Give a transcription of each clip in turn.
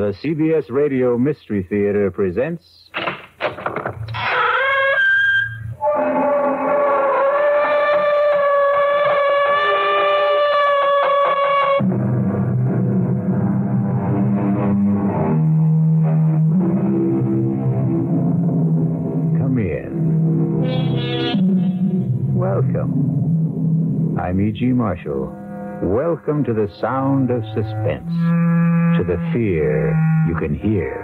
The CBS Radio Mystery Theater presents. Come in. Welcome. I'm E.G. Marshall. Welcome to the sound of suspense, to the fear you can hear.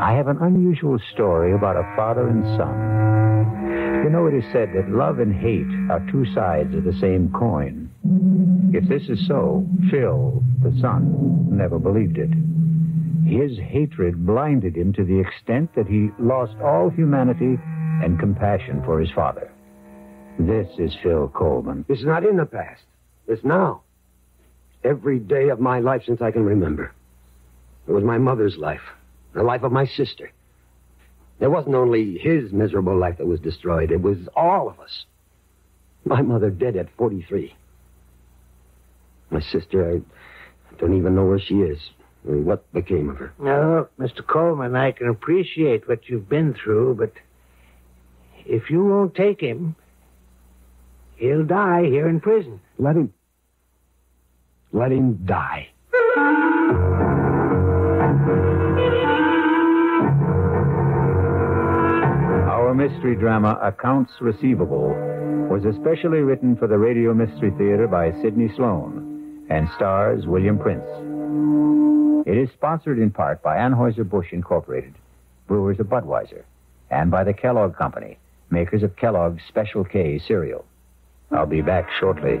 I have an unusual story about a father and son. You know, it is said that love and hate are two sides of the same coin. If this is so, Phil, the son, never believed it. His hatred blinded him to the extent that he lost all humanity and compassion for his father. This is Phil Coleman. It's not in the past. It's now. Every day of my life since I can remember. It was my mother's life, the life of my sister. It wasn't only his miserable life that was destroyed, it was all of us. My mother dead at 43. My sister, I don't even know where she is. What became of her? Now, look, Mr. Coleman, I can appreciate what you've been through, but if you won't take him, he'll die here in prison. Let him. Let him die. Our mystery drama, Accounts Receivable, was especially written for the Radio Mystery Theater by Sidney Sloan and stars William Prince. It is sponsored in part by Anheuser-Busch Incorporated, brewers of Budweiser, and by the Kellogg Company, makers of Kellogg's Special K cereal. I'll be back shortly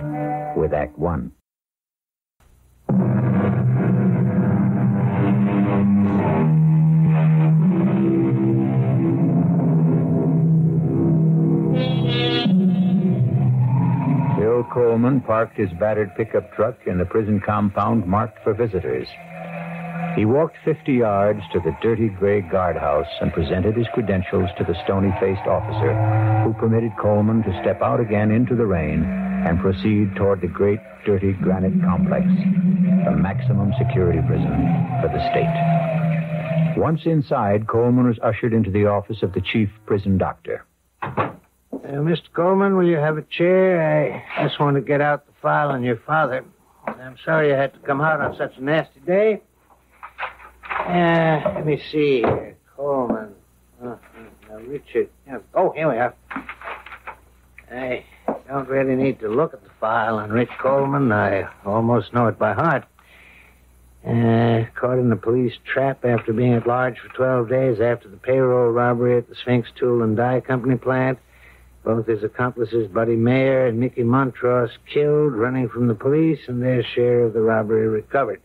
with Act One. Coleman parked his battered pickup truck in the prison compound marked for visitors. He walked 50 yards to the dirty gray guardhouse and presented his credentials to the stony faced officer, who permitted Coleman to step out again into the rain and proceed toward the great dirty granite complex, the maximum security prison for the state. Once inside, Coleman was ushered into the office of the chief prison doctor. Uh, Mr. Coleman, will you have a chair? I just want to get out the file on your father. I'm sorry you had to come out on such a nasty day. Uh, let me see. Coleman. Uh, now, Richard. yeah, Oh, here we are. I don't really need to look at the file on Rich Coleman. I almost know it by heart. Uh, caught in the police trap after being at large for 12 days after the payroll robbery at the Sphinx Tool and Die Company plant. Both his accomplices, Buddy Mayer and Mickey Montross, killed running from the police and their share of the robbery recovered.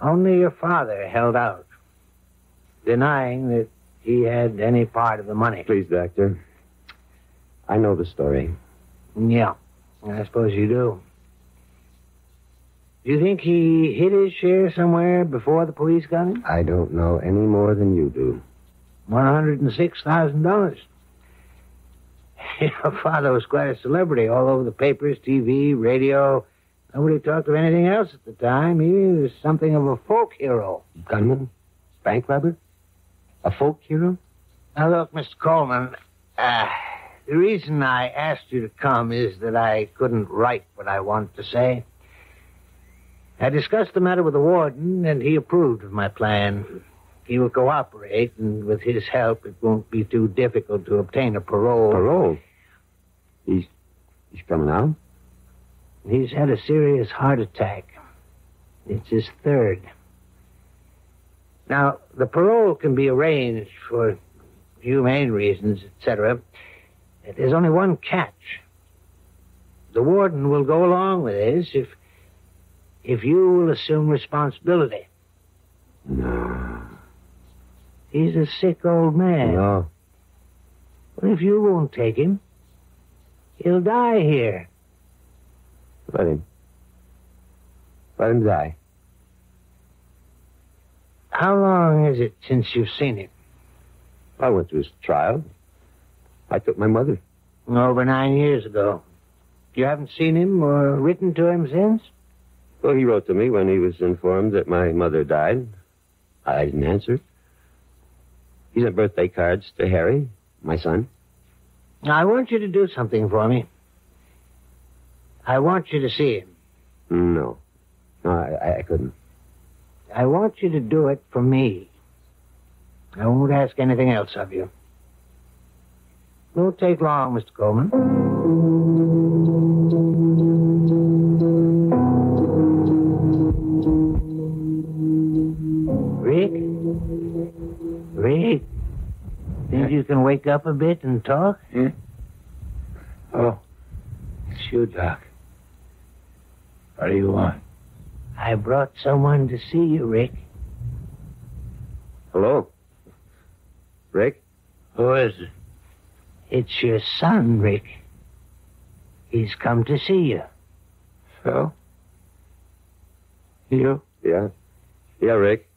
Only your father held out, denying that he had any part of the money. Please, Doctor. I know the story. Yeah, I suppose you do. Do you think he hid his share somewhere before the police got him? I don't know any more than you do. $106,000. Your father was quite a celebrity all over the papers, TV, radio. Nobody talked of anything else at the time. He was something of a folk hero. Gunman? Bank robber? A folk hero? Now, look, Mr. Coleman, uh, the reason I asked you to come is that I couldn't write what I wanted to say. I discussed the matter with the warden, and he approved of my plan. He will cooperate, and with his help, it won't be too difficult to obtain a parole. Parole? He's he's coming out? He's had a serious heart attack. It's his third. Now, the parole can be arranged for humane reasons, etc. There's only one catch. The warden will go along with this if if you will assume responsibility. No. He's a sick old man. No. But if you won't take him, he'll die here. Let him. Let him die. How long is it since you've seen him? I went to his trial. I took my mother. Over nine years ago. You haven't seen him or written to him since? Well, he wrote to me when he was informed that my mother died. I didn't answer. He sent birthday cards to Harry, my son. I want you to do something for me. I want you to see him. No. No, I, I couldn't. I want you to do it for me. I won't ask anything else of you. Won't take long, Mr. Coleman. You can wake up a bit and talk? Yeah. Oh, it's you, Doc. What do you want? I brought someone to see you, Rick. Hello? Rick? Who is it? It's your son, Rick. He's come to see you. Phil? You? Yeah. Yeah, Rick.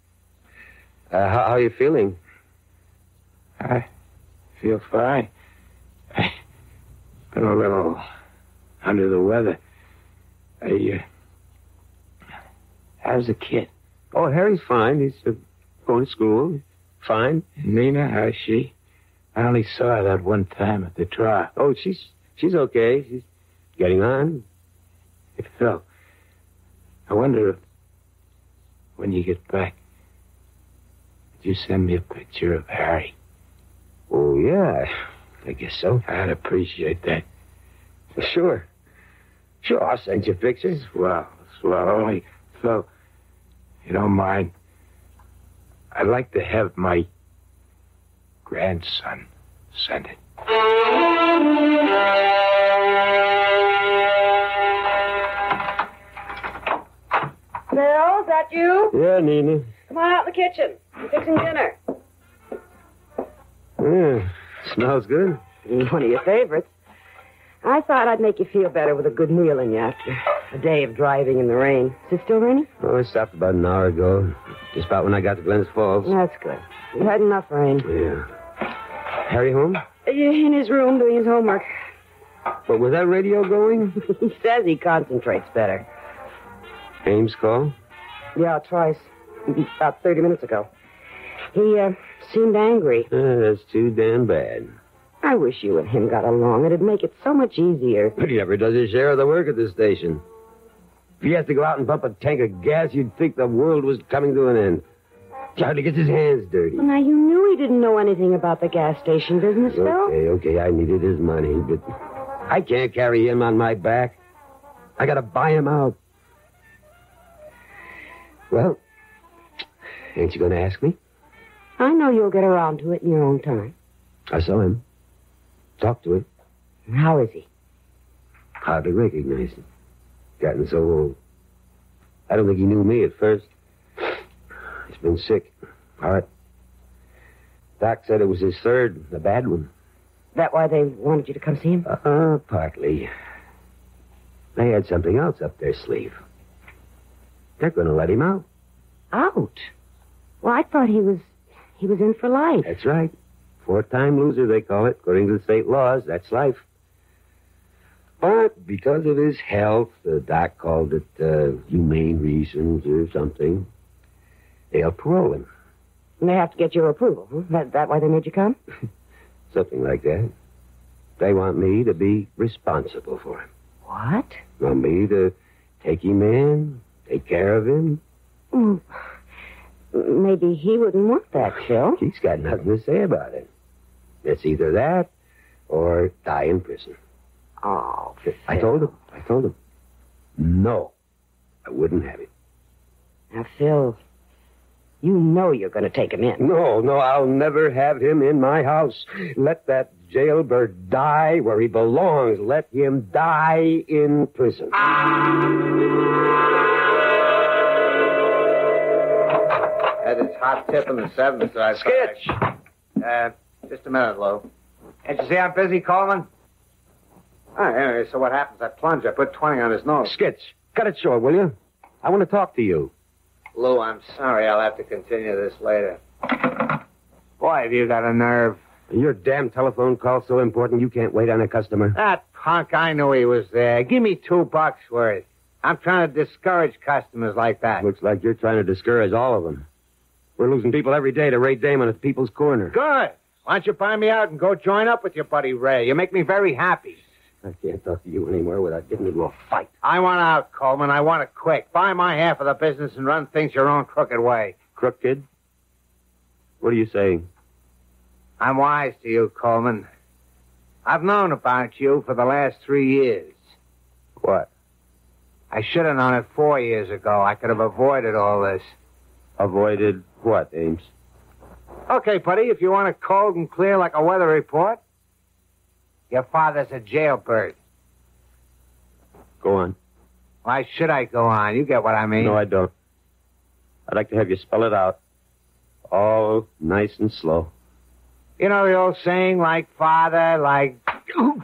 Uh, how, how are you feeling? I feel fine. I been a little under the weather. I, uh, how's the kid? Oh, Harry's fine. He's uh, going to school. Fine. Nina, how's she? I only saw her that one time at the trial. Oh, she's she's okay. She's getting on. Hey, Phil, I wonder if when you get back, would you send me a picture of Harry? Oh, yeah. I guess so. I'd appreciate that. Sure. Sure, I'll send you pictures. Well, well, Only, Phil, you don't mind. I'd like to have my grandson send it. Bill, is that you? Yeah, Nina. Come on out in the kitchen. I'm fixing dinner. Yeah. Smells good. One of your favorites. I thought I'd make you feel better with a good meal in you after a day of driving in the rain. Is it still raining? Oh, it stopped about an hour ago. Just about when I got to Glens Falls. That's good. You had enough rain. Yeah. Harry home? In his room doing his homework. But was that radio going? he says he concentrates better. Ames call? Yeah, twice. About 30 minutes ago. He uh, seemed angry. Uh, that's too damn bad. I wish you and him got along. It'd make it so much easier. But he never does his share of the work at the station. If he has to go out and pump a tank of gas, you'd think the world was coming to an end. Charlie gets his hands dirty. Well, now, you knew he didn't know anything about the gas station business, Phil. Okay, okay, I needed his money, but I can't carry him on my back. I gotta buy him out. Well, ain't you gonna ask me? I know you'll get around to it in your own time. I saw him. Talked to him. How is he? Hardly recognized him. Gotten so old. I don't think he knew me at first. He's been sick. Heart. Doc said it was his third, a bad one. That why they wanted you to come see him? Uh, partly. They had something else up their sleeve. They're going to let him out. Out. Well, I thought he was he was in for life. That's right. Four-time loser, they call it. According to the state laws, that's life. But because of his health, the doc called it uh, humane reasons or something. They'll parole him. And they have to get your approval. Huh? That that why they made you come? Something like that. They want me to be responsible for him. What? Want me to take him in, take care of him. Mm, Maybe he wouldn't want that, Phil. He's got nothing to say about it. It's either that or die in prison. Oh, Phil. I told him. I told him. No, I wouldn't have it. now, Phil, you know you're going to take him in. No, no, I'll never have him in my house. Let that jailbird die where he belongs. Let him die in prison. Hot tip in the seventh, I Skitch! Uh, just a minute, Lou. Can't you see I'm busy, Coleman? Oh, anyway, so what happens? I plunge. I put 20 on his nose. Skitch, cut it short, will you? I want to talk to you. Lou, I'm sorry. I'll have to continue this later. Boy, have you got a nerve. Your damn telephone call's so important you can't wait on a customer. That punk, I knew he was there. Give me two bucks worth. I'm trying to discourage customers like that. Looks like you're trying to discourage all of them. We're losing people every day to Ray Damon at People's Corner. Good. Why don't you find me out and go join up with your buddy Ray? You make me very happy. I can't talk to you anymore without getting into a fight. I want out, Coleman. I want it quick. Buy my half of the business and run things your own crooked way. Crooked? What are you saying? I'm wise to you, Coleman. I've known about you for the last three years. What? I should have known it four years ago. I could have avoided all this. Avoided what, Ames? Okay, buddy, if you want it cold and clear like a weather report, your father's a jailbird. Go on. Why should I go on? You get what I mean. No, I don't. I'd like to have you spell it out. All nice and slow. You know the old saying, like father, like. You're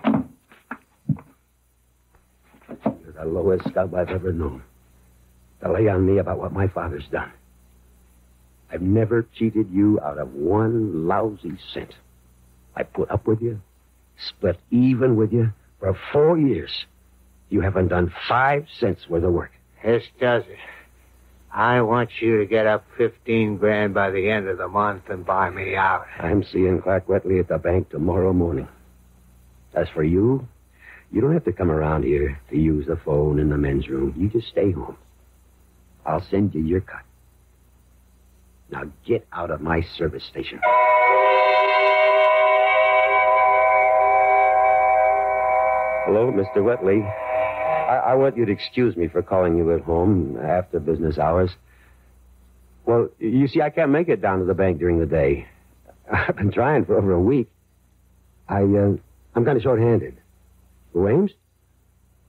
the lowest scub I've ever known. To lay on me about what my father's done. I've never cheated you out of one lousy cent. I put up with you, split even with you for four years. You haven't done five cents worth of work. This does it. I want you to get up 15 grand by the end of the month and buy me out. I'm seeing Clark Wetley at the bank tomorrow morning. As for you, you don't have to come around here to use the phone in the men's room. You just stay home. I'll send you your cut. Now get out of my service station. Hello, Mr. Wetley. I, I want you to excuse me for calling you at home after business hours. Well, you see, I can't make it down to the bank during the day. I've been trying for over a week. I, uh, I'm kind of short-handed. Who, Ames?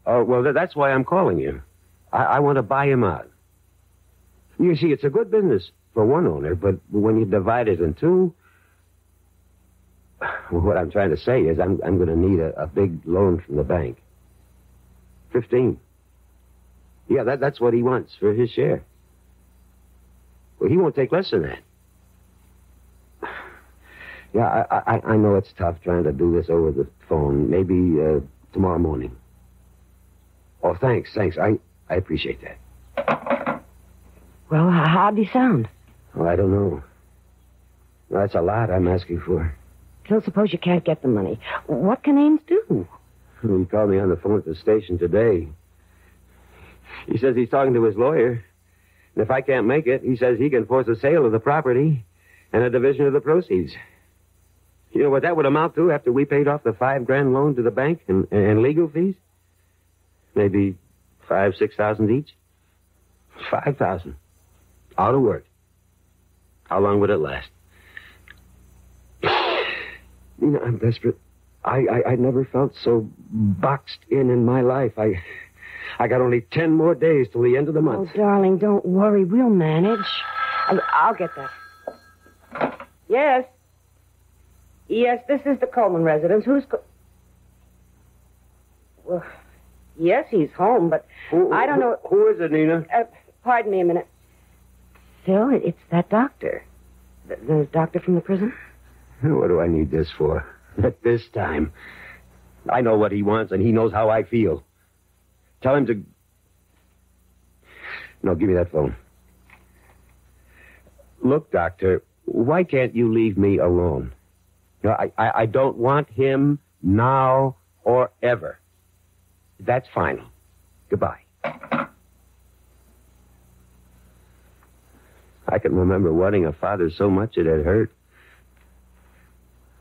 Oh, well, th- that's why I'm calling you. I, I want to buy him out. You see, it's a good business for one owner, but when you divide it in two, what I'm trying to say is I'm, I'm going to need a, a big loan from the bank. Fifteen. Yeah, that, that's what he wants for his share. Well, he won't take less than that. Yeah, I, I, I know it's tough trying to do this over the phone. Maybe uh, tomorrow morning. Oh, thanks, thanks. I, I appreciate that. Well, how'd he sound? Well, I don't know. That's a lot I'm asking for. Phil, suppose you can't get the money. What can Ames do? He called me on the phone at the station today. He says he's talking to his lawyer. And if I can't make it, he says he can force a sale of the property and a division of the proceeds. You know what that would amount to after we paid off the five grand loan to the bank and, and legal fees? Maybe five, six thousand each. Five thousand. Out of work. How long would it last? Nina, I'm desperate. I, I, I never felt so boxed in in my life. I, I got only ten more days till the end of the month. Oh, darling, don't worry. We'll manage. I'll, I'll get that. Yes. Yes, this is the Coleman residence. Who's. Co- well, yes, he's home, but Who- I don't who- know. Who is it, Nina? Uh, pardon me a minute. Phil, it's that doctor. The, the doctor from the prison? What do I need this for? At this time. I know what he wants, and he knows how I feel. Tell him to. No, give me that phone. Look, Doctor, why can't you leave me alone? Know, I, I, I don't want him now or ever. That's final. Goodbye. I can remember wanting a father so much it had hurt.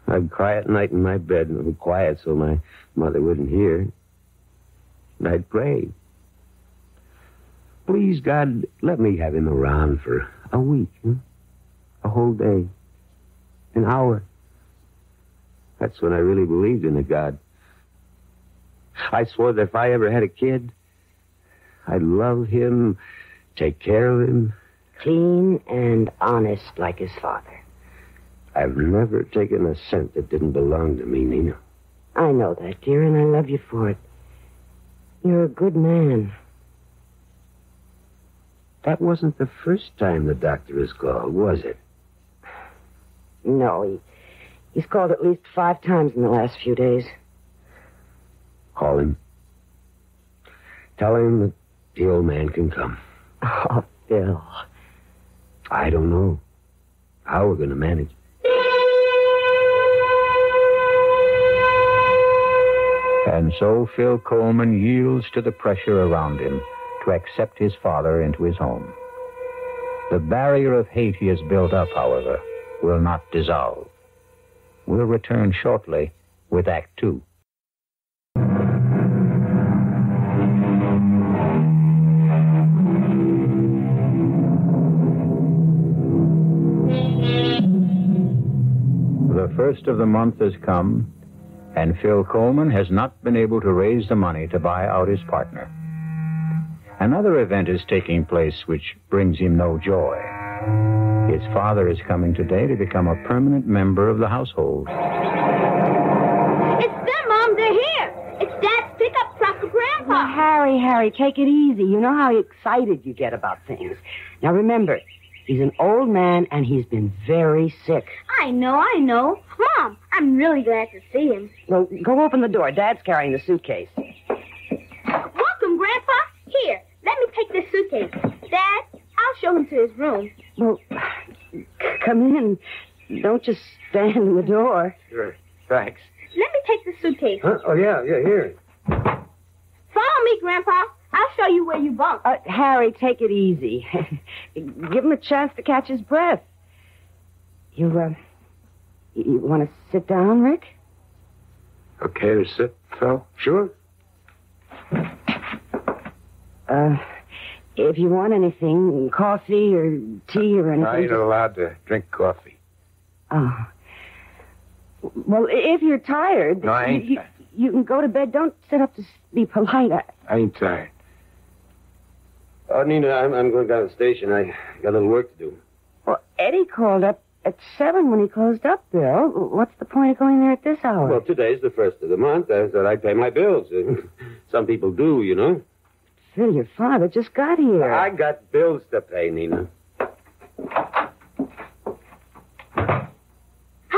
I'd cry at night in my bed and be quiet so my mother wouldn't hear. And I'd pray. Please, God, let me have him around for a week, hmm? a whole day, an hour. That's when I really believed in a God. I swore that if I ever had a kid, I'd love him, take care of him. Clean and honest like his father. I've never taken a cent that didn't belong to me, Nina. I know that, dear, and I love you for it. You're a good man. That wasn't the first time the doctor has called, was it? No, he, he's called at least five times in the last few days. Call him. Tell him that the old man can come. Oh, Phil. I don't know how we're going to manage. And so Phil Coleman yields to the pressure around him to accept his father into his home. The barrier of hate he has built up, however, will not dissolve. We'll return shortly with Act Two. First of the month has come, and Phil Coleman has not been able to raise the money to buy out his partner. Another event is taking place which brings him no joy. His father is coming today to become a permanent member of the household. It's them, Mom. They're here. It's Dad's pickup truck for Grandpa. Now, Harry, Harry, take it easy. You know how excited you get about things. Now, remember, he's an old man and he's been very sick. I know, I know. Mom, I'm really glad to see him. Well, go open the door. Dad's carrying the suitcase. Welcome, Grandpa. Here, let me take this suitcase. Dad, I'll show him to his room. Well, come in. Don't just stand in the door. Sure. Thanks. Let me take the suitcase. Huh? Oh, yeah, yeah, here. Follow me, Grandpa. I'll show you where you bunk. Uh, Harry, take it easy. Give him a chance to catch his breath. You, uh, you want to sit down, Rick? Okay to sit, Phil? Sure. Uh, if you want anything, coffee or tea or anything. I ain't just- allowed to drink coffee. Oh. Well, if you're tired, No, I ain't you, tired. you can go to bed. Don't sit up to be polite. I, I ain't tired. Oh, Nina, I'm, I'm going down to the station. I got a little work to do. well, Eddie called up at seven when he closed up, Bill. What's the point of going there at this hour? Well, today's the first of the month. I thought I'd pay my bills. Some people do, you know. Phil, your father just got here. I got bills to pay, Nina. How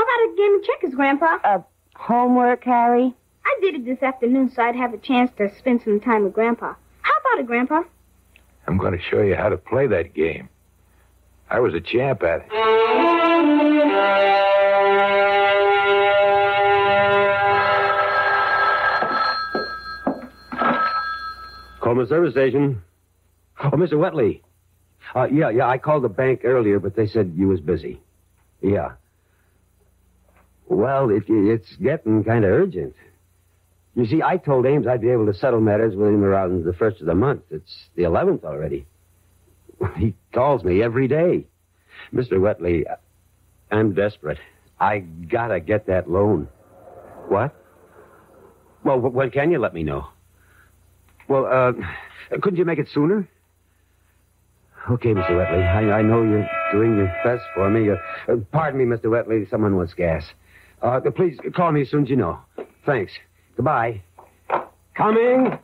about a game of checkers, Grandpa? Uh, homework, Harry? I did it this afternoon so I'd have a chance to spend some time with Grandpa. How about it, Grandpa? I'm going to show you how to play that game. I was a champ at it. Coleman Service Station. Oh, Mr. Wetley. Uh, yeah, yeah, I called the bank earlier, but they said you was busy. Yeah. Well, it, it's getting kind of urgent. You see, I told Ames I'd be able to settle matters with him around the first of the month. It's the 11th already. He calls me every day. Mr. Wetley, I'm desperate. I gotta get that loan. What? Well, when can you let me know? Well, uh, couldn't you make it sooner? Okay, Mr. Wetley. I, I know you're doing your best for me. Uh, uh, pardon me, Mr. Wetley. Someone wants gas. Uh, please call me as soon as you know. Thanks. Goodbye. Coming.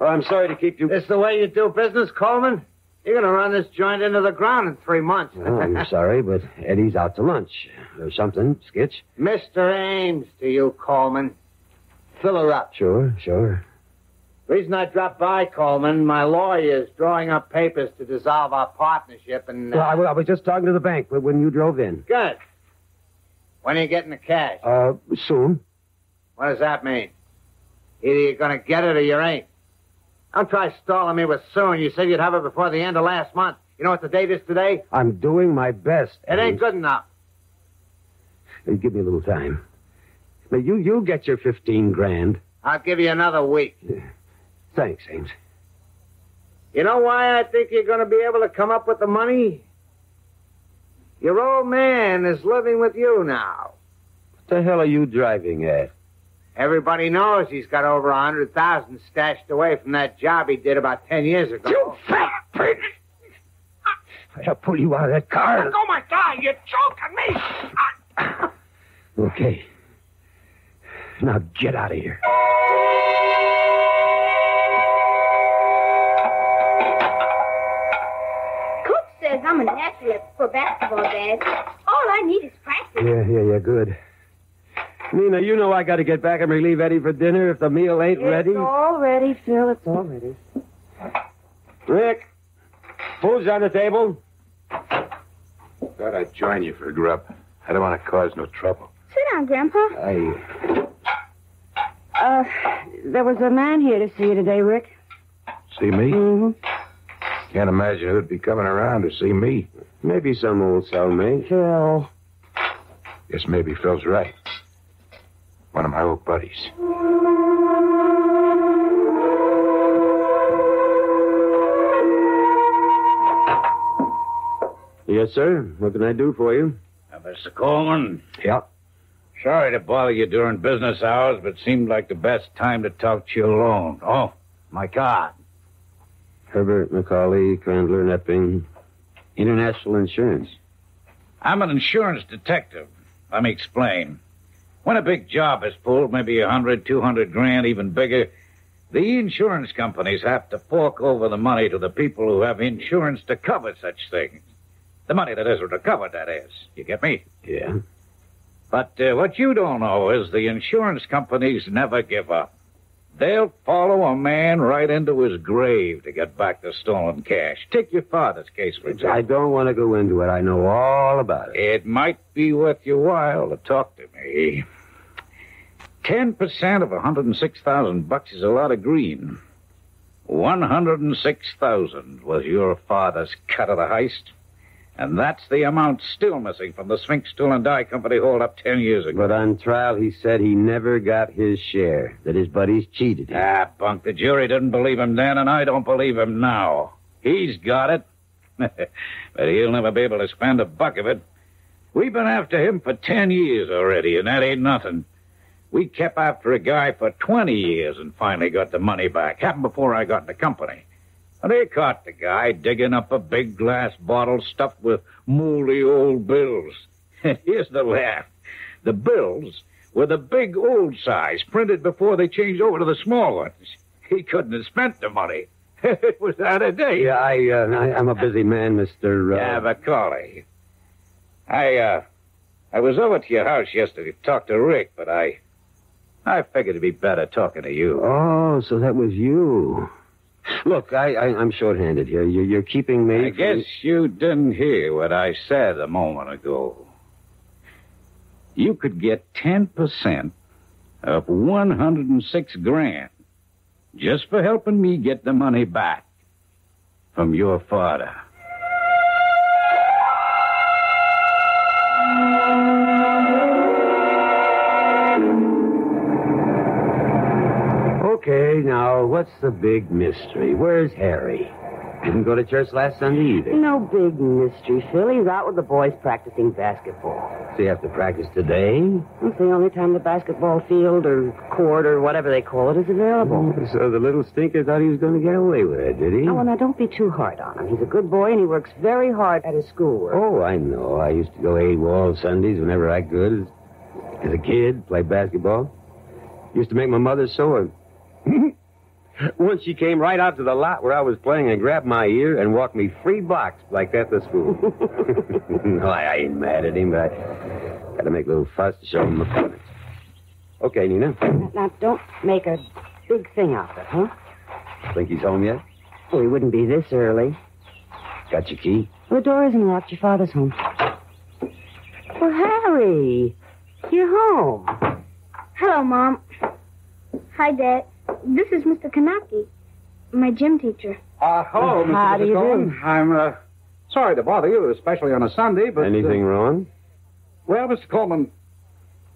Oh, I'm sorry to keep you. This the way you do business, Coleman? You're going to run this joint into the ground in three months. Oh, I'm sorry, but Eddie's out to lunch. Or something, Skitch. Mr. Ames to you, Coleman. Fill her up. Sure, sure. Reason I dropped by, Coleman, my lawyer's drawing up papers to dissolve our partnership and... uh, Well, I, I was just talking to the bank when you drove in. Good. When are you getting the cash? Uh, soon. What does that mean? Either you're going to get it or you ain't. Don't try stalling me with soon. You said you'd have it before the end of last month. You know what the date is today? I'm doing my best. It ain't good enough. Hey, Give me a little time. Now, you, you'll get your 15 grand. I'll give you another week. Thanks, Ames. You know why I think you're going to be able to come up with the money? Your old man is living with you now. What the hell are you driving at? Everybody knows he's got over a hundred thousand stashed away from that job he did about ten years ago. You fat pig! I'll pull you out of that car. Oh my God! You're choking me! Okay. Now get out of here. Coach says I'm a natural for basketball, Dad. All I need is practice. Yeah, yeah, yeah, good. Nina, you know I got to get back and relieve Eddie for dinner if the meal ain't It's ready. all ready, Phil. It's all ready. Rick, food's on the table. Thought I'd join you for a grub. I don't want to cause no trouble. Sit down, Grandpa. I, Uh, there was a man here to see you today, Rick. See me? Mm-hmm. Can't imagine who'd be coming around to see me. Maybe some old cellmate. Phil. Guess maybe Phil's right. One of my old buddies. Yes, sir. What can I do for you? Uh, Mr. Coleman, Yeah. sorry to bother you during business hours, but seemed like the best time to talk to you alone. Oh, my God. Herbert McCauley, Crandler, Nepping, International Insurance. I'm an insurance detective. Let me explain. When a big job is pulled, maybe a hundred, two hundred grand, even bigger, the insurance companies have to fork over the money to the people who have insurance to cover such things. The money that isn't recovered, that is. You get me? Yeah. But uh, what you don't know is the insurance companies never give up. They'll follow a man right into his grave to get back the stolen cash. Take your father's case, for example. I don't want to go into it. I know all about it. It might be worth your while to talk to me. Ten percent of a hundred and six thousand bucks is a lot of green. One hundred and six thousand was your father's cut of the heist. And that's the amount still missing from the Sphinx Tool and Die Company holdup ten years ago. But on trial, he said he never got his share, that his buddies cheated him. Ah, Bunk, the jury didn't believe him then, and I don't believe him now. He's got it. but he'll never be able to spend a buck of it. We've been after him for ten years already, and that ain't nothing. We kept after a guy for 20 years and finally got the money back. Happened before I got in the company. And they caught the guy digging up a big glass bottle stuffed with moldy old bills. And here's the laugh. The bills were the big old size, printed before they changed over to the small ones. He couldn't have spent the money. it was out of date. Yeah, I, uh, I, I'm a busy man, Mr. Uh, Yeah, Macaulay. I, uh, I was over to your house yesterday to talk to Rick, but I, I figured it'd be better talking to you. Oh, so that was you. Look, I, I, I'm short-handed here. You're, you're keeping me. I guess you didn't hear what I said a moment ago. You could get 10% of 106 grand just for helping me get the money back from your father. Now, what's the big mystery? Where's Harry? Didn't go to church last Sunday either. No big mystery, Phil. He's out with the boys practicing basketball. So you have to practice today? It's the only time the basketball field or court or whatever they call it is available. Mm, so the little stinker thought he was going to get away with it, did he? Oh, now don't be too hard on him. He's a good boy and he works very hard at his schoolwork. Oh, I know. I used to go AWOL Sundays whenever I could. As, as a kid, play basketball. Used to make my mother sore. Once she came right out to the lot where I was playing and grabbed my ear and walked me three blocks like that to school. no, I, I ain't mad at him, but I got to make a little fuss to show him my feelings. Okay, Nina. Now, don't make a big thing out of it, huh? Think he's home yet? Well, he wouldn't be this early. Got your key? The door isn't locked. Your father's home. Well, Harry, you're home. Hello, Mom. Hi, Dad. This is Mr. Kanaki, my gym teacher. Uh, hello, Mr. How do you Cohen. do? I'm uh, sorry to bother you, especially on a Sunday, but. uh, Anything wrong? well, Mr. Coleman,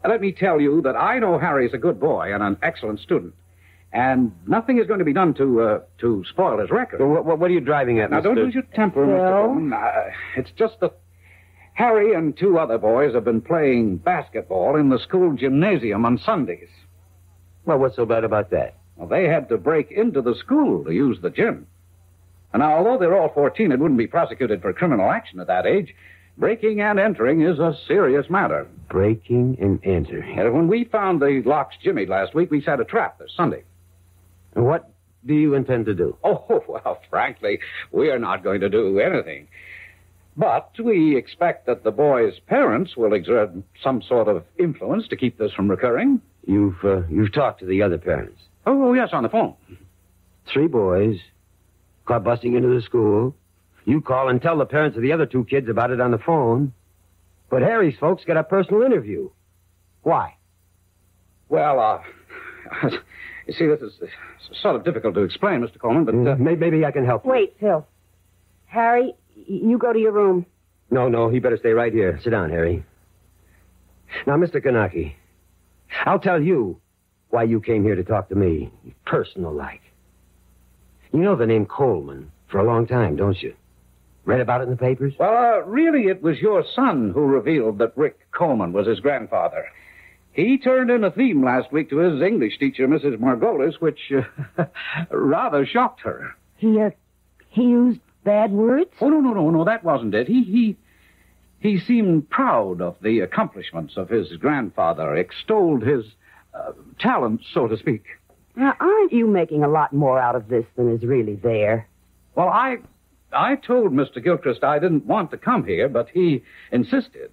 let me tell you that I know Harry's a good boy and an excellent student. And nothing is going to be done to uh, to spoil his record. So what, what, what are you driving at, Now, don't lose your temper, Phil? Mr. Coleman. Uh, it's just that Harry and two other boys have been playing basketball in the school gymnasium on Sundays. Well, what's so bad about that? Well, they had to break into the school to use the gym. And now, although they're all 14 and wouldn't be prosecuted for criminal action at that age, breaking and entering is a serious matter. Breaking and entering. And when we found the locks jimmied last week, we set a trap this Sunday. And what do you intend to do? Oh, well, frankly, we are not going to do anything. But we expect that the boy's parents will exert some sort of influence to keep this from recurring. You've uh, you've talked to the other parents. Oh, yes, on the phone. Three boys caught busting into the school. You call and tell the parents of the other two kids about it on the phone. But Harry's folks get a personal interview. Why? Well, uh, you see, this is sort of difficult to explain, Mr. Coleman, but uh, maybe, maybe I can help. you. Wait, Phil. Harry, you go to your room. No, no, he better stay right here. Sit down, Harry. Now, Mr. Kanaki, I'll tell you why you came here to talk to me, personal like. You know the name Coleman for a long time, don't you? Read about it in the papers? Well, uh, really, it was your son who revealed that Rick Coleman was his grandfather. He turned in a theme last week to his English teacher, Mrs. Margolis, which uh, rather shocked her. He, uh, he used bad words? Oh, no, no, no, no, that wasn't it. He, he, he seemed proud of the accomplishments of his grandfather, extolled his uh, talents, so to speak. Now, aren't you making a lot more out of this than is really there? Well, I, I told Mr. Gilchrist I didn't want to come here, but he insisted.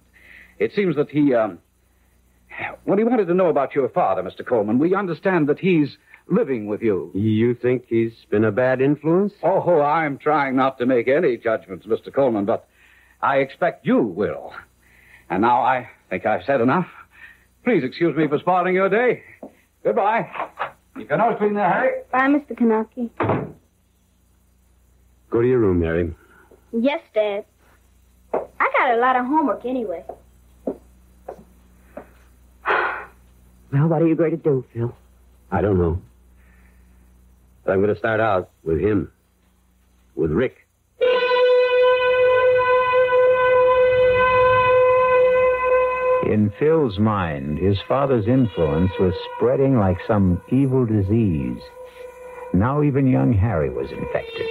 It seems that he, um, well, he wanted to know about your father, Mr. Coleman. We understand that he's living with you. You think he's been a bad influence? Oh, I'm trying not to make any judgments, Mr. Coleman, but I expect you will. And now I think I've said enough. Please excuse me for spoiling your day. Goodbye. Keep your nose clean there, Harry. Bye, Mr. Kanaki. Go to your room, Mary. Yes, Dad. I got a lot of homework anyway. Well, what are you going to do, Phil? I don't know. But I'm going to start out with him. With Rick. In Phil's mind, his father's influence was spreading like some evil disease. Now even young Harry was infected.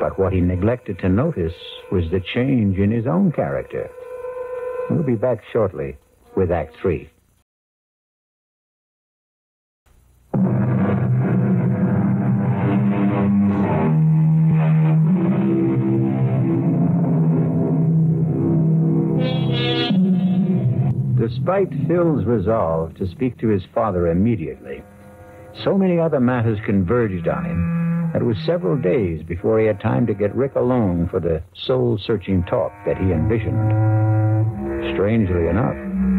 But what he neglected to notice was the change in his own character. We'll be back shortly with Act Three. Despite Phil's resolve to speak to his father immediately, so many other matters converged on him that it was several days before he had time to get Rick alone for the soul searching talk that he envisioned. Strangely enough,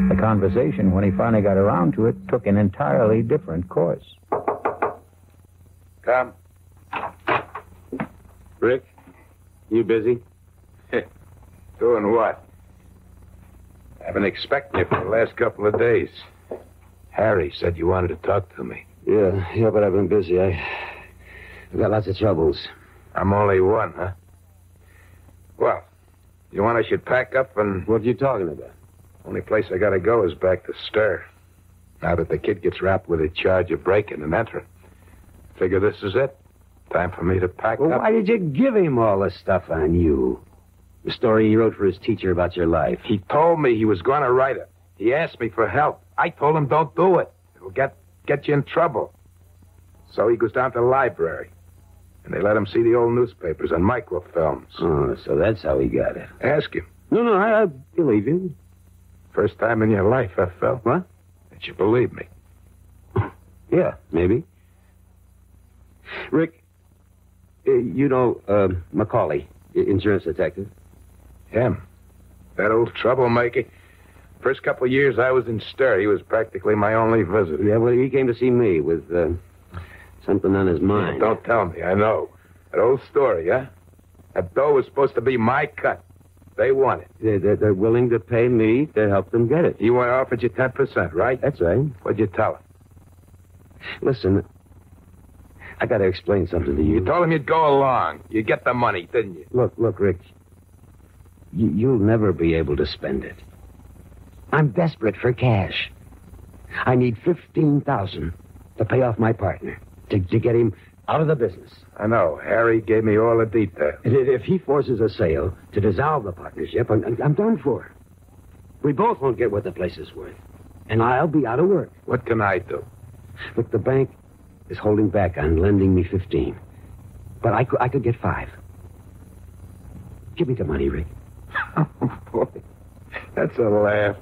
the conversation, when he finally got around to it, took an entirely different course. Come. Rick, you busy? Doing what? I've been expecting you for the last couple of days. Harry said you wanted to talk to me. Yeah, yeah, but I've been busy. I, I've got lots of troubles. I'm only one, huh? Well, you want I should pack up and What are you talking about? only place I gotta go is back to Stir. Now that the kid gets rapped with a charge of breaking and entering. Figure this is it. Time for me to pack Well, up. why did you give him all the stuff on you? The story he wrote for his teacher about your life. He told me he was going to write it. He asked me for help. I told him don't do it. It'll get get you in trouble. So he goes down to the library, and they let him see the old newspapers and microfilms. Oh, so that's how he got it. Ask him. No, no, I, I believe you. First time in your life, I felt. What? That you believe me. Yeah, maybe. Rick, uh, you know uh, Macaulay, insurance detective. Him. That old troublemaker. First couple of years I was in Stir, he was practically my only visitor. Yeah, well, he came to see me with uh, something on his mind. Don't tell me, I know. That old story, huh? That dough was supposed to be my cut. They want it. They're, they're, they're willing to pay me to help them get it. You went offered you 10%, right? That's right. What'd you tell him? Listen, I got to explain something to you. You told him you'd go along. You'd get the money, didn't you? Look, look, Rick. You, you'll never be able to spend it. I'm desperate for cash. I need fifteen thousand to pay off my partner to, to get him out of the business. I know. Harry gave me all the details. If he forces a sale to dissolve the partnership, I'm, I'm done for. We both won't get what the place is worth, and I'll be out of work. What can I do? Look, the bank is holding back on lending me fifteen, but I could I could get five. Give me the money, Rick. Oh, boy, that's a laugh.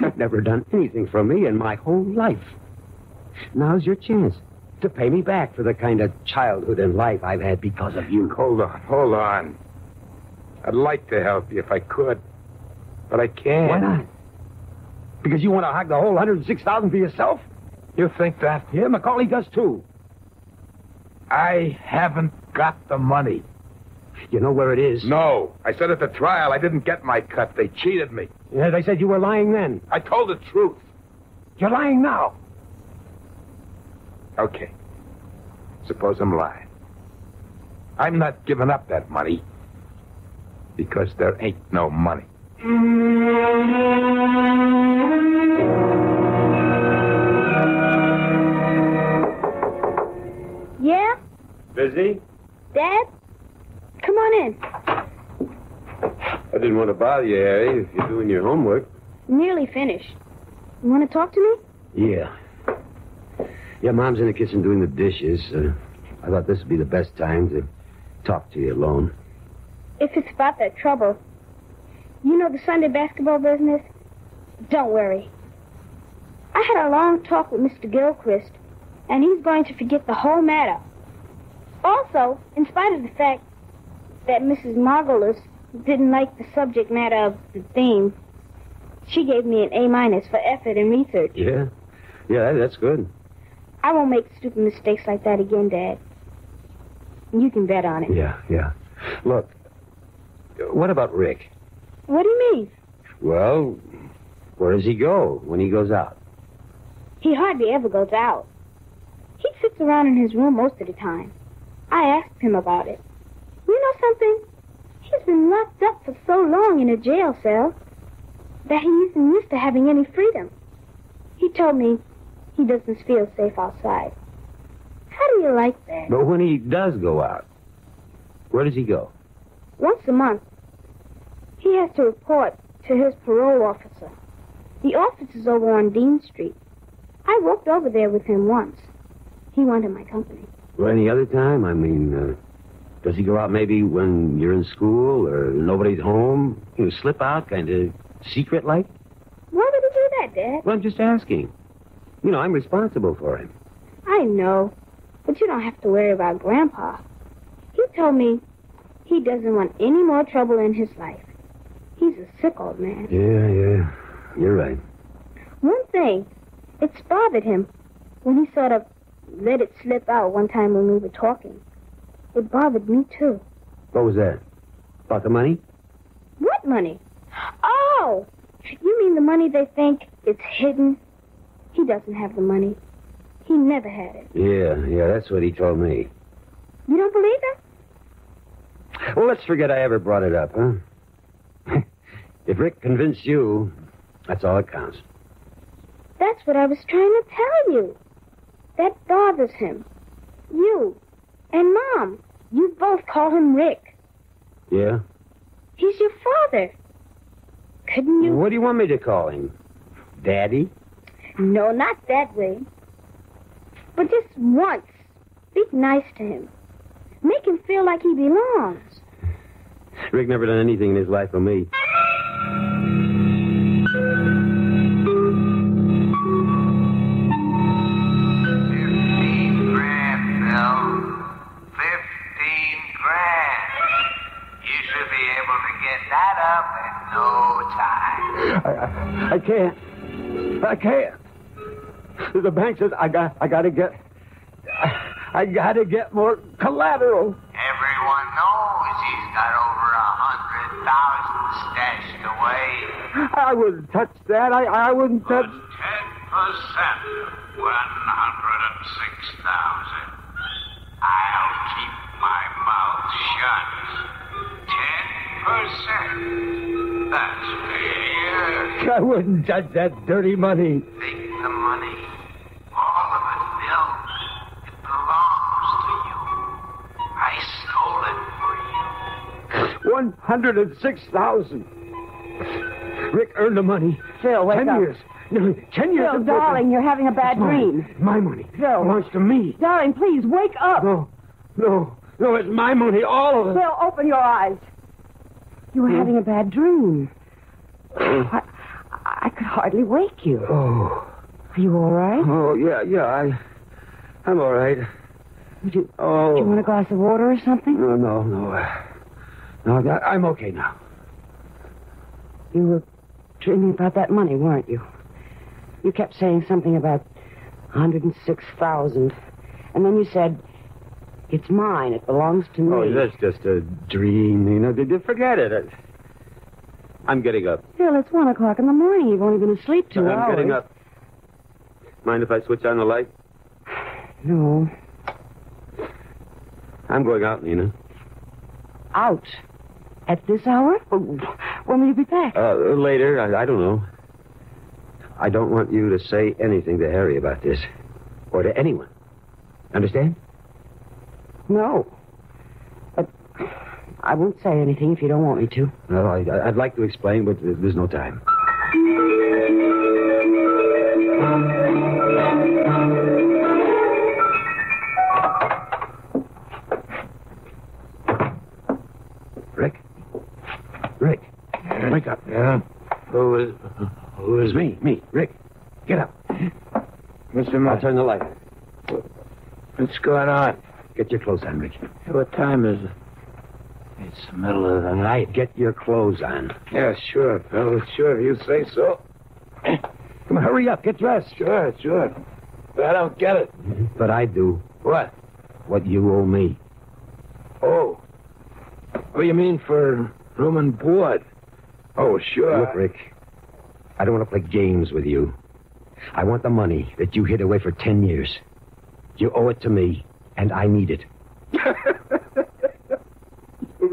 You've never done anything for me in my whole life. Now's your chance to pay me back for the kind of childhood and life I've had because of you. Hold on, hold on. I'd like to help you if I could, but I can't. Why not? Because you want to hog the whole 106000 for yourself? You think that? Yeah, Macaulay does too. I haven't got the money. You know where it is? No. I said at the trial I didn't get my cut. They cheated me. Yeah, they said you were lying then. I told the truth. You're lying now. Okay. Suppose I'm lying. I'm not giving up that money because there ain't no money. Yeah? Busy? Dad? Come on in. I didn't want to bother you, Harry, if you're doing your homework. Nearly finished. You want to talk to me? Yeah. Yeah, Mom's in the kitchen doing the dishes. Uh, I thought this would be the best time to talk to you alone. If it's about that trouble. You know the Sunday basketball business? Don't worry. I had a long talk with Mr. Gilchrist, and he's going to forget the whole matter. Also, in spite of the fact that Mrs. Margolis didn't like the subject matter of the theme, she gave me an A minus for effort and research. Yeah? Yeah, that- that's good. I won't make stupid mistakes like that again, Dad. You can bet on it. Yeah, yeah. Look, what about Rick? What do you mean? Well, where does he go when he goes out? He hardly ever goes out. He sits around in his room most of the time. I asked him about it. You know something? He's been locked up for so long in a jail cell that he isn't used to having any freedom. He told me he doesn't feel safe outside. How do you like that? But when he does go out, where does he go? Once a month, he has to report to his parole officer. The office is over on Dean Street. I walked over there with him once. He wanted my company. Or any other time? I mean, uh, does he go out maybe when you're in school or nobody's home? You know, slip out, kind of secret like? Why would he do that, Dad? Well, I'm just asking. You know, I'm responsible for him. I know, but you don't have to worry about Grandpa. He told me he doesn't want any more trouble in his life. He's a sick old man. Yeah, yeah. You're right. One thing, it's bothered him when he sort of let it slip out one time when we were talking. It bothered me, too. What was that? About the money? What money? Oh, you mean the money they think is hidden? He doesn't have the money. He never had it. Yeah, yeah, that's what he told me. You don't believe that? Well, let's forget I ever brought it up, huh? if Rick convinced you, that's all that counts. That's what I was trying to tell you. That bothers him. You and Mom, you both call him Rick. Yeah? He's your father. Couldn't you? What do you want me to call him? Daddy? No, not that way. But just once, be nice to him. Make him feel like he belongs. Rick never done anything in his life for me. I, can't. I can't. The bank says I got I gotta get I, I gotta get more collateral. Everyone knows he's got over a hundred thousand stashed away. I wouldn't touch that. I I wouldn't touch I wouldn't touch that dirty money. Take the money. All of it, Bill. It belongs to you. I stole it for you. One hundred and six thousand. Rick earned the money. Phil, wake ten up. years. No, ten years. Phil, of darling, you're having a bad It's dream. It's my money. Phil. belongs to me. Darling, please wake up. No, no, no. It's my money. All of it. Phil, open your eyes. You were hmm. having a bad dream. I, I could hardly wake you. Oh. Are you all right? Oh, yeah, yeah. I, I'm all right. Would you, Oh. do you want a glass of water or something? No, no, no. uh, No, I'm okay now. You were dreaming about that money, weren't you? You kept saying something about 106,000. And then you said, it's mine. It belongs to me. Oh, that's just a dream, you know. Did you forget it? I'm getting up. Bill, it's one o'clock in the morning. You've only been asleep 2 I'm hours. getting up. Mind if I switch on the light? No. I'm going out, Nina. Out. At this hour? When will you be back? Uh, later, I, I don't know. I don't want you to say anything to Harry about this. Or to anyone. Understand? No. But I won't say anything if you don't want me to. No, I, I- I'd like to explain, but there's no time. Rick? Rick? Wake up. Yeah? Who is, who is Me, me, Rick. Get up. Mr. the I'll turn the light. What's going on? Get your clothes on, Rick. What time is it? It's the middle of the night. Get your clothes on. Yeah, sure, fellas. Sure, you say so. Come on, hurry up. Get dressed. Sure, sure. But I don't get it. But I do. What? What you owe me. Oh. What do you mean for room and board? Oh, sure. Look, Rick. I don't want to play games with you. I want the money that you hid away for ten years. You owe it to me, and I need it.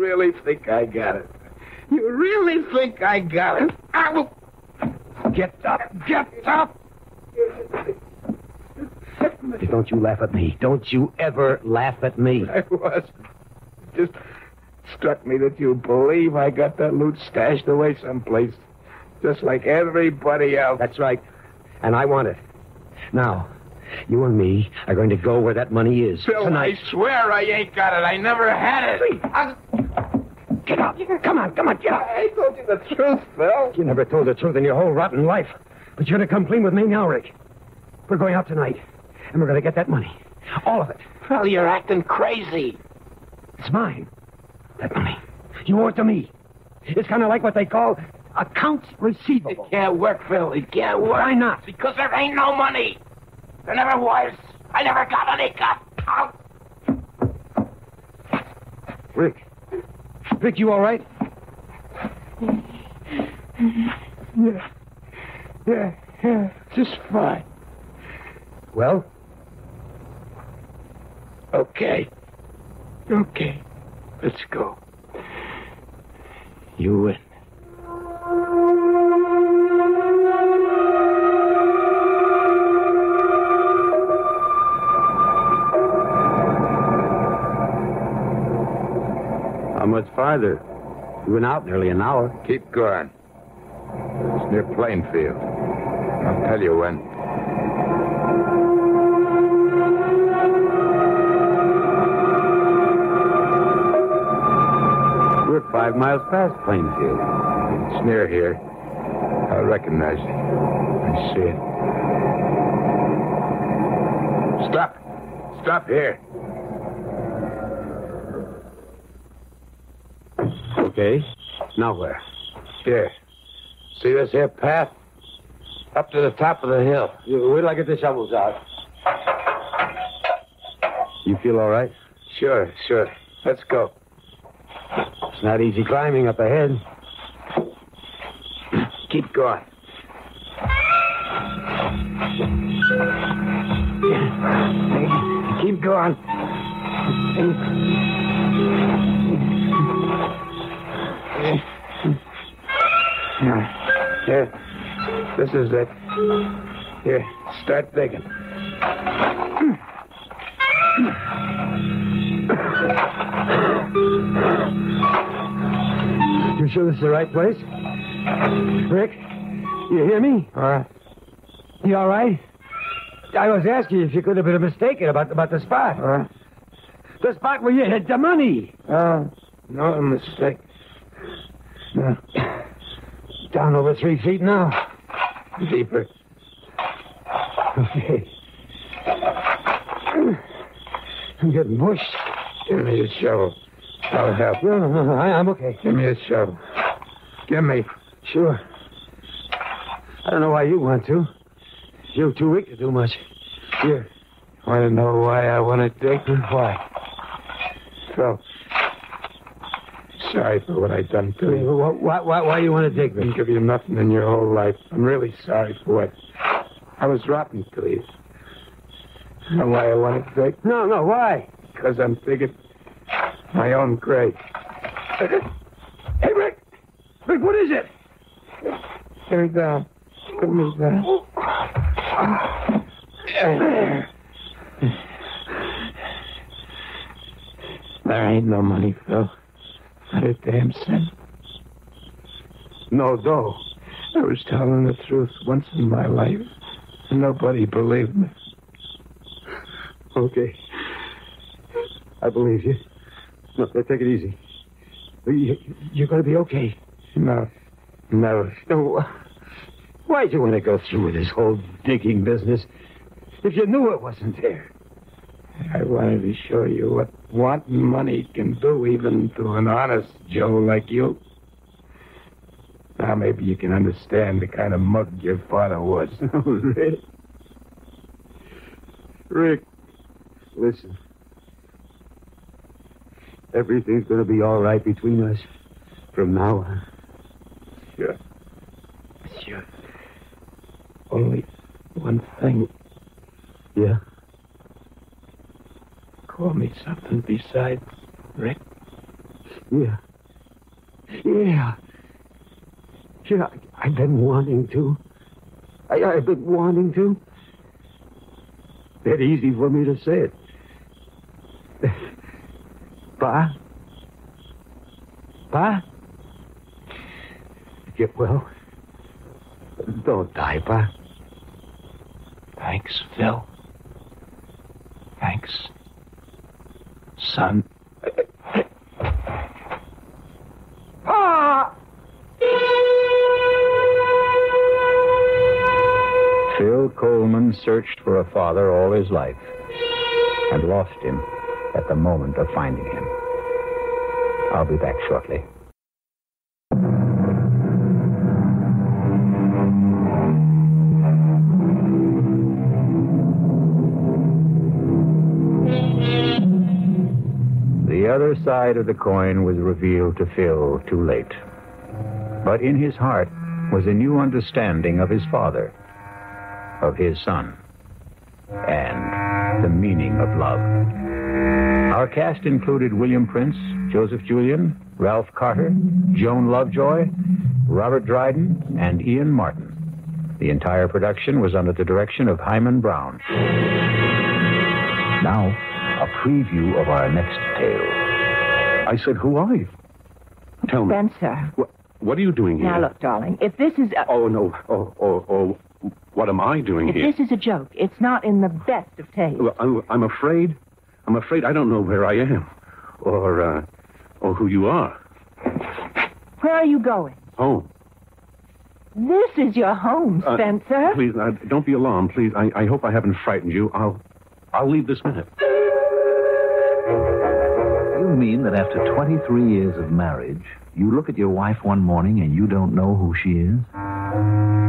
You really think I got it? You really think I got it? I will. Get up! Get up! Don't you laugh at me. Don't you ever laugh at me. I was. It just struck me that you believe I got that loot stashed away someplace. Just like everybody else. That's right. And I want it. Now, you and me are going to go where that money is. Phil, tonight. I swear I ain't got it. I never had it. I, Get up. Come on, come on, get up. I told you the truth, Phil. You never told the truth in your whole rotten life. But you're going to come clean with me now, Rick. We're going out tonight, and we're going to get that money. All of it. Phil, you're acting crazy. It's mine. That money. You owe it to me. It's kind of like what they call accounts receivable. It can't work, Phil. It can't work. Why not? Because there ain't no money. There never was. I never got any cut. Rick. Rick, you all right? Yeah. Yeah, yeah. Just fine. Well, Okay. Okay. Let's go. You win. Much farther? We've been out nearly an hour. Keep going. It's near Plainfield. I'll tell you when. We're five miles past Plainfield. It's near here. I recognize it. I see it. Stop. Stop here. Okay. Now where? Here. See this here path? Up to the top of the hill. You, wait till I get the shovels out. You feel all right? Sure, sure. Let's go. It's not easy climbing up ahead. Keep going. Keep going. Here. This is it. Here, start digging. You sure this is the right place? Rick, you hear me? All right. You all right? I was asking if you could have been mistaken about, about the spot. Right. The spot where you hid the money. Uh, oh, no mistake. Uh, down over three feet now. Deeper. Okay. I'm getting pushed. Give me a shovel. I'll help. No, no, no, I, I'm okay. Give me a shovel. Give me. Sure. I don't know why you want to. You're too weak to do much. Here. I want to know why I want to dig? Why? Phil. Sorry for what I've done to you. Why, why, why, you want to dig I didn't give you nothing in your whole life. I'm really sorry for it. I was rotten to you. You know why I want to dig? No, no, why? Because I'm digging my own grave. Hey, Rick! Rick, what is it? Put me down. Put me down. There ain't no money, Phil. Not a damn cent. No dough. I was telling the truth once in my life, and nobody believed me. Okay. I believe you. No, now take it easy. You, you're going to be okay. No, never. No, why'd you want to go through with this whole digging business if you knew it wasn't there? I wanted to show you what wanting money can do even to an honest Joe like you. Now maybe you can understand the kind of mug your father was. Oh, Rick. Rick, listen. Everything's going to be all right between us from now on. Sure. Sure. Only one thing. Yeah? Call me something besides Rick. Yeah. Yeah. Yeah, I, I've been wanting to. I, I've been wanting to. That easy for me to say it. Pa? Pa? Get well. Don't die, Pa. Thanks, Phil. Thanks, son. Phil Coleman searched for a father all his life and lost him at the moment of finding him. I'll be back shortly. Other side of the coin was revealed to Phil too late. But in his heart was a new understanding of his father, of his son, and the meaning of love. Our cast included William Prince, Joseph Julian, Ralph Carter, Joan Lovejoy, Robert Dryden, and Ian Martin. The entire production was under the direction of Himan Brown. Now, a preview of our next tale. I said, who are you? Tell me. Spencer. What, what are you doing here? Now, look, darling, if this is a, Oh, no. Oh, oh, oh. What am I doing if here? this is a joke, it's not in the best of taste. Well, I'm, I'm afraid. I'm afraid I don't know where I am. Or, uh, or who you are. Where are you going? Home. This is your home, Uh, Spencer. Please, uh, don't be alarmed, please. I, I hope I haven't frightened you. I'll, I'll leave this minute. Mean that after 23 years of marriage, you look at your wife one morning and you don't know who she is?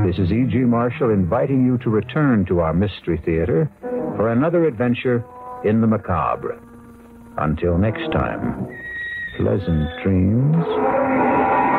This is E.G. Marshall inviting you to return to our Mystery Theater for another adventure in the macabre. Until next time, pleasant dreams.